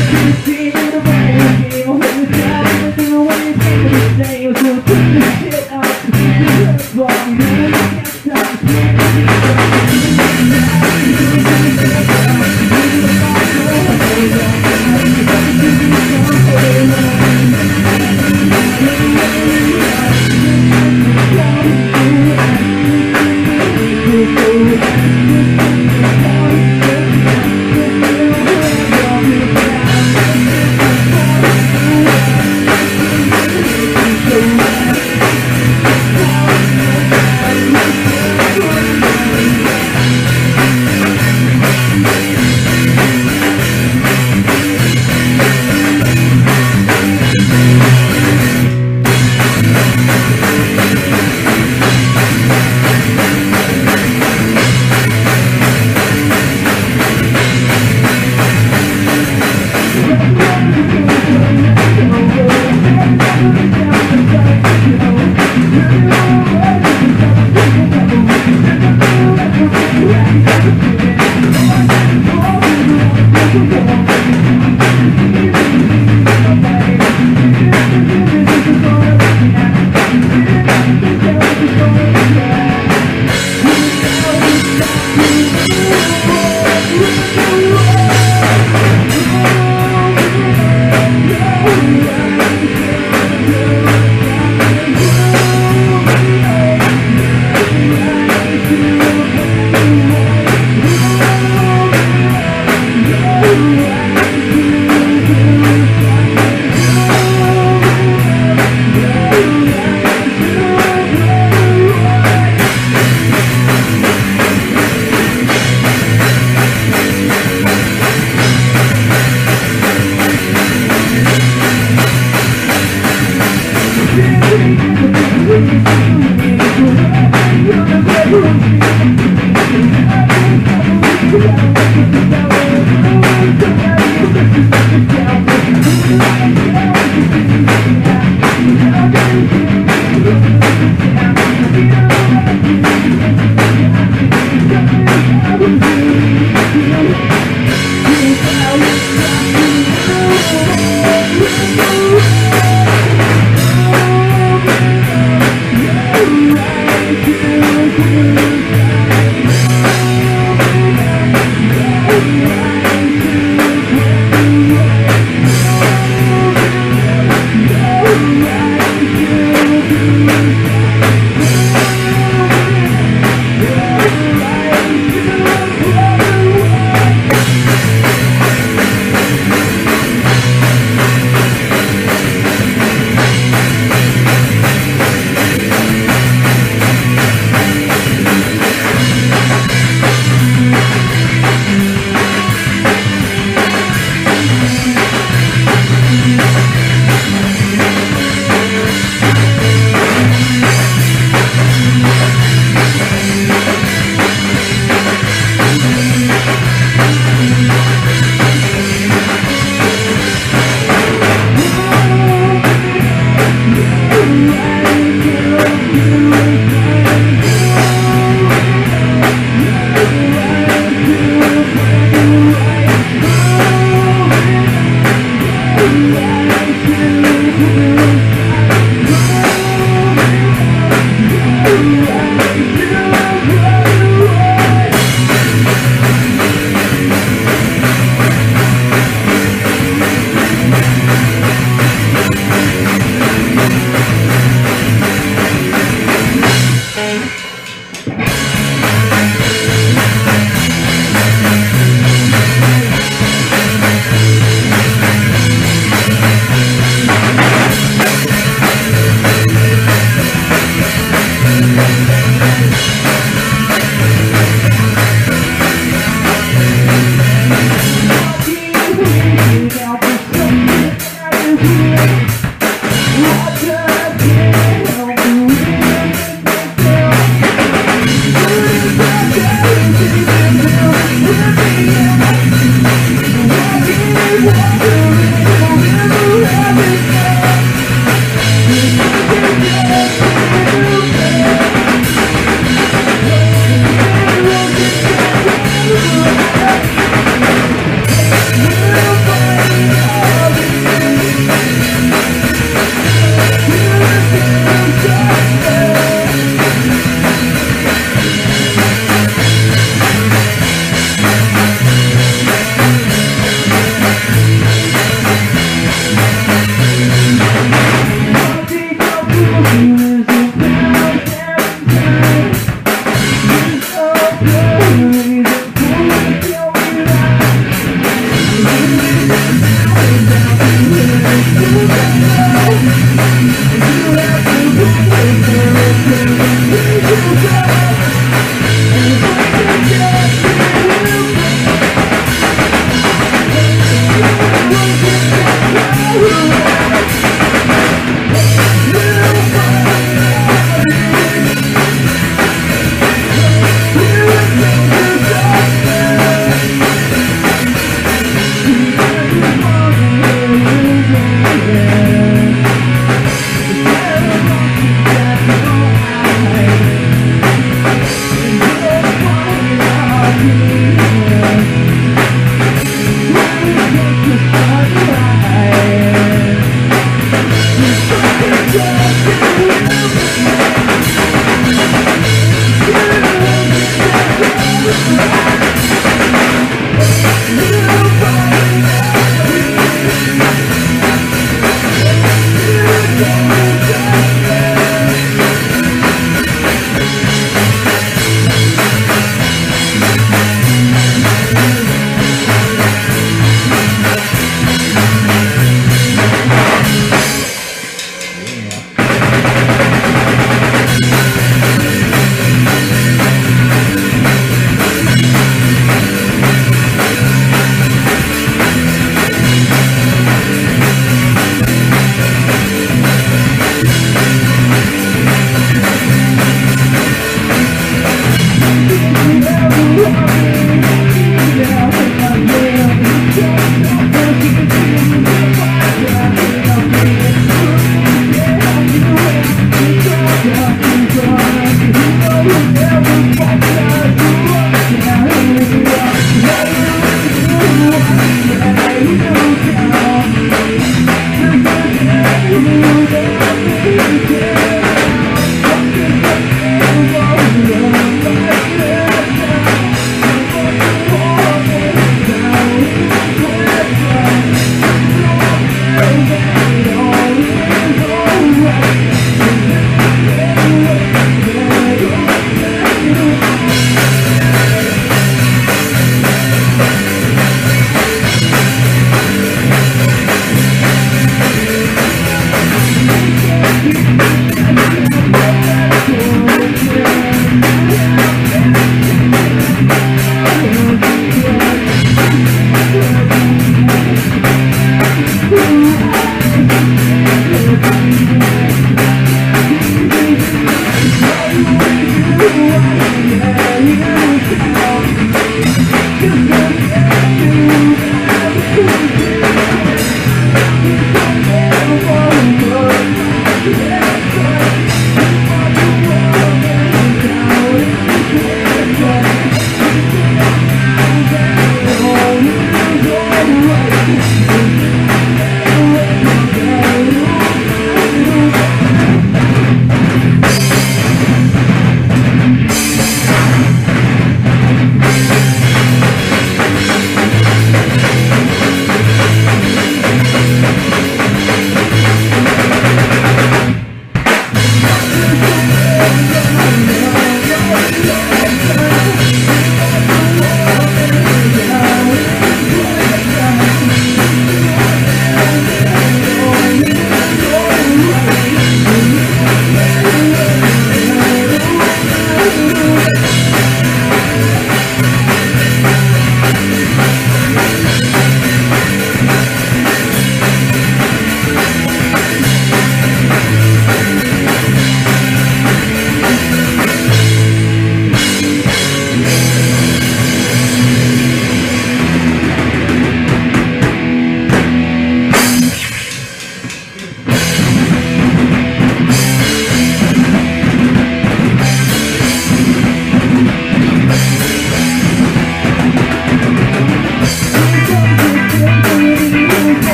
Yeah, I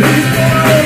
I'm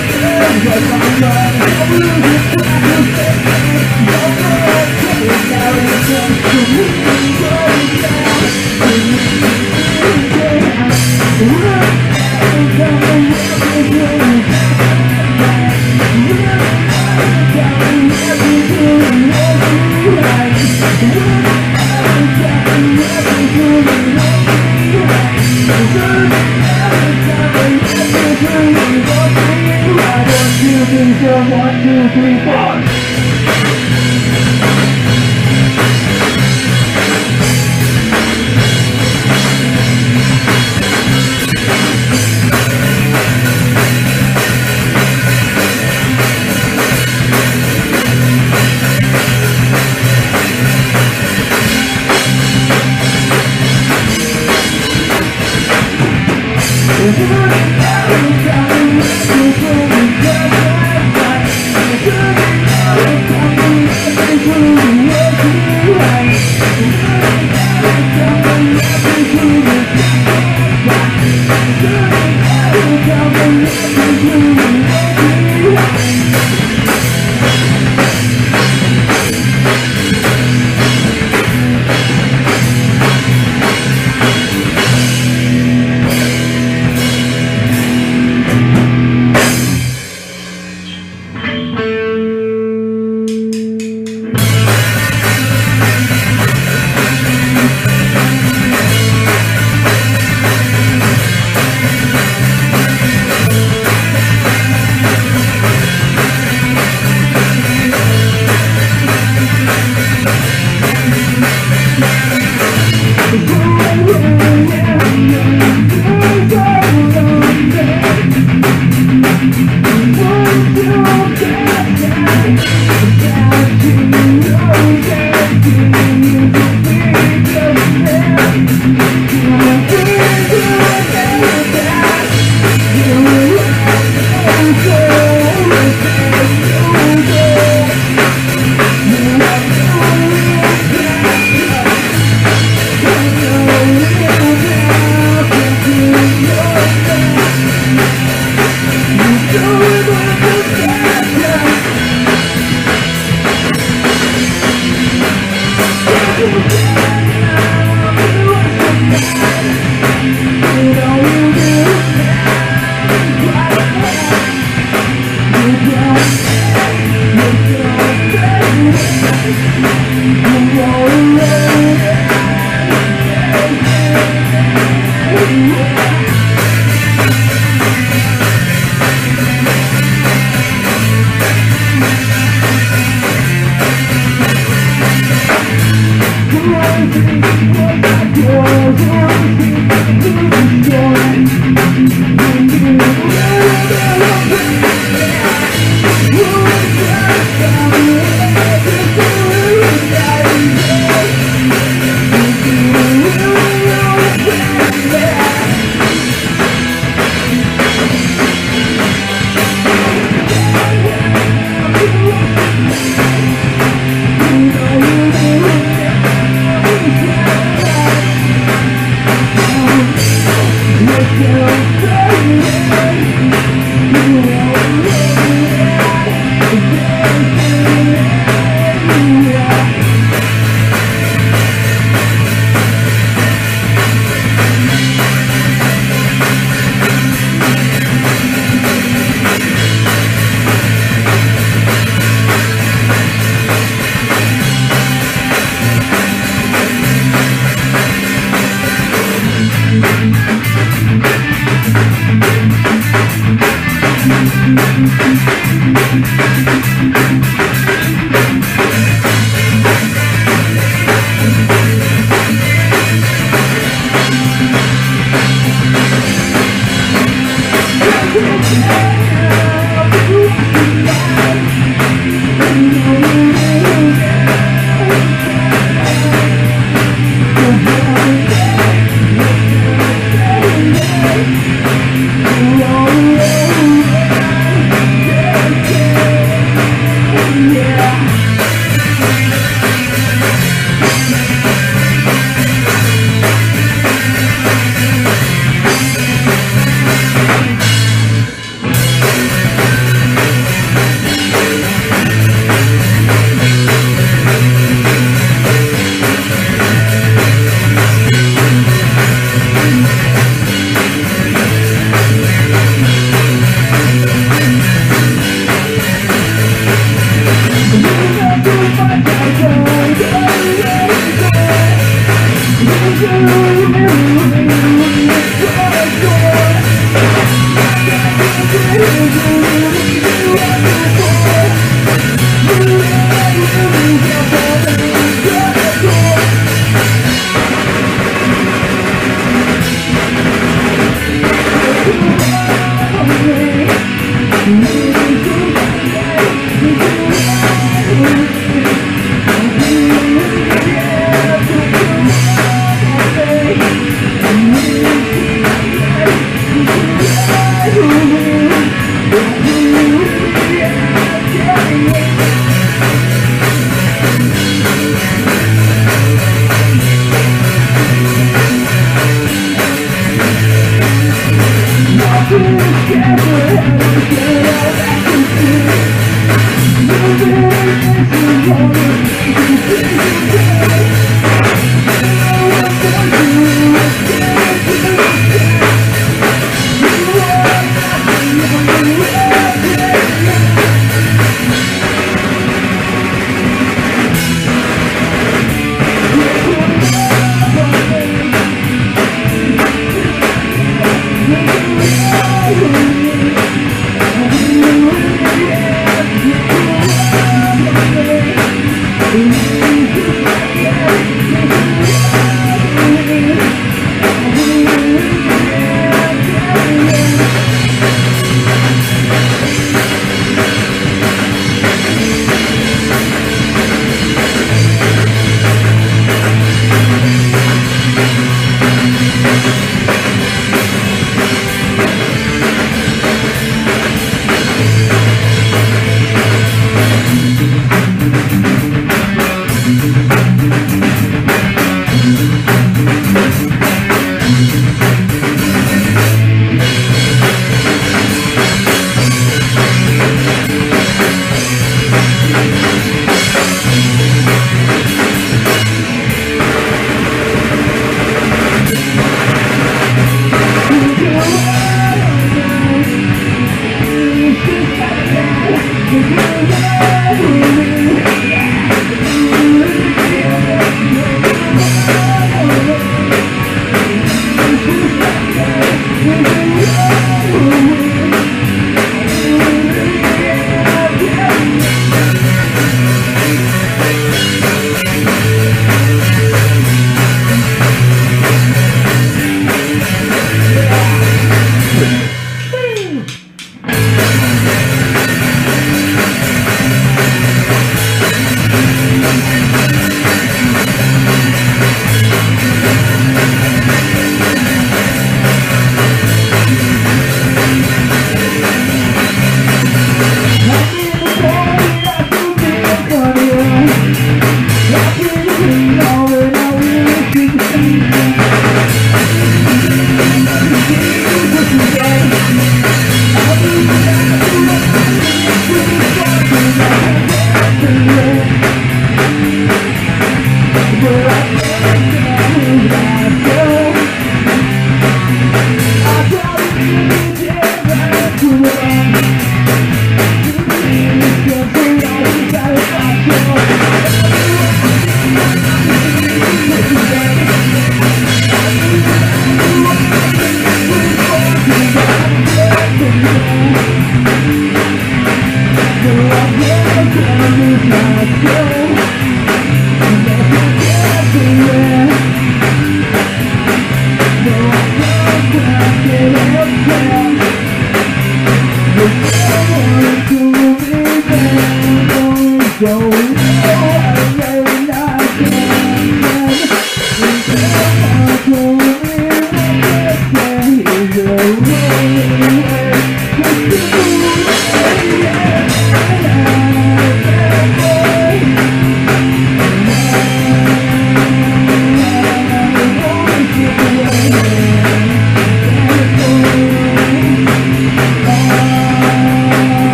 Thank you.